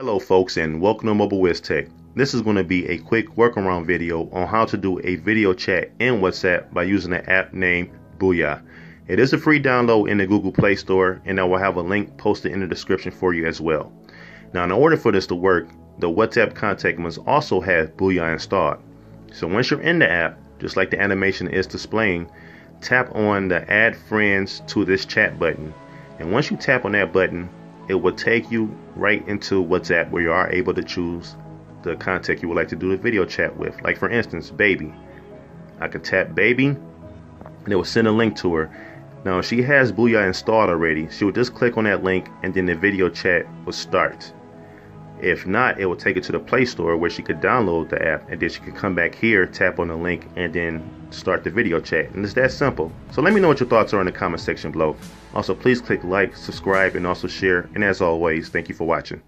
folks and welcome to Mobile Wiz Tech. This is going to be a quick workaround video on how to do a video chat in WhatsApp by using an app named Booyah. It is a free download in the Google Play Store and I will have a link posted in the description for you as well. Now in order for this to work, the WhatsApp contact must also have Booyah installed. So once you're in the app, just like the animation is displaying, tap on the add friends to this chat button. And once you tap on that button, it will take you right into WhatsApp where you are able to choose the contact you would like to do the video chat with. Like for instance, baby. I could tap baby and it will send a link to her. Now she has Booyah installed already. She will just click on that link and then the video chat will start. If not, it will take her to the Play Store where she could download the app and then she could come back here, tap on the link, and then start the video chat. And it's that simple. So let me know what your thoughts are in the comment section below. Also, please click like, subscribe, and also share. And as always, thank you for watching.